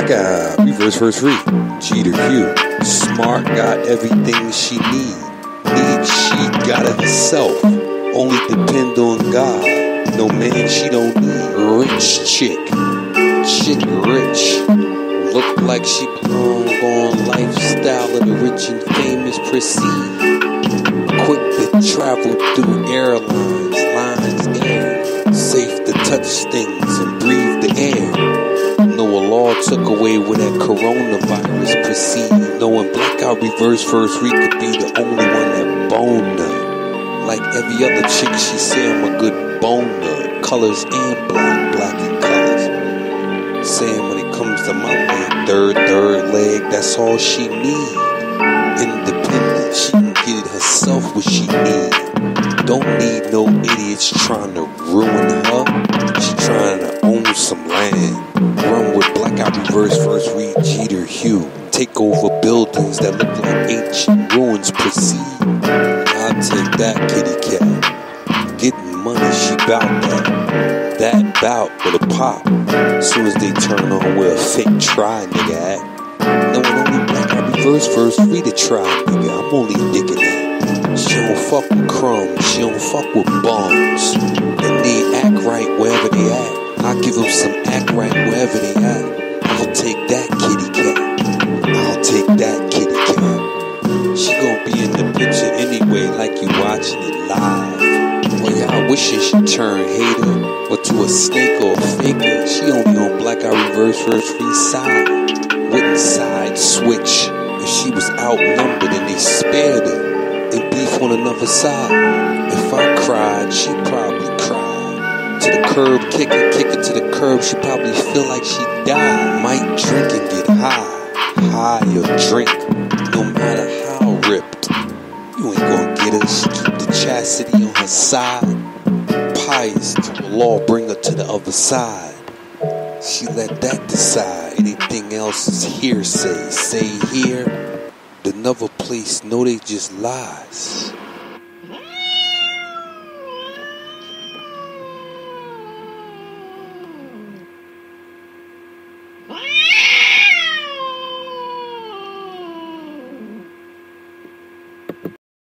Blackout, reverse first read. Jeter Hugh. Smart got everything she need. Need she got it herself. Only depend on God. No man she don't need. Rich chick. Chick rich. Look like she belong on lifestyle of the rich and famous proceed. Quick to travel through airlines, lines, air. Safe to touch things took away where that coronavirus proceed. Knowing blackout reverse first read could be the only one that boned her. Like every other chick, she say I'm a good boner. Colors and black, black and colors. Saying when it comes to my leg, third, third leg, that's all she need. Independent, she can get it herself what she need. Don't need no idiots trying to ruin her. She trying to own some land. With first read Jeter Hugh. Take over buildings that look like ancient ruins. Proceed. I'll take that kitty cat. Getting money, she bout that. That bout with a pop. Soon as they turn on where a fake try nigga at. Knowing only blackout reverse first read a try nigga. I'm only digging that. She don't fuck with crumbs. She don't fuck with bums. And they act right wherever they at. I give them some act right wherever they at. I'll take that kitty cat. I'll take that kitty cat. She gon' be in the picture anyway, like you watching it live. Well, y'all wishing she turn hater or to a snake or a faker. She only on blackout reverse first free side. Wouldn't side switch if she was outnumbered and they spared her and beef on another side. If I cried, she probably cried. To the curb, kick her, kick the She probably feel like she died. Might drink and get high, high or drink. No matter how ripped, you ain't gonna get her. She keep the chastity on her side. Pious to the law, bring her to the other side. She let that decide. Anything else is hearsay. Say here, the another place, no, they just lies.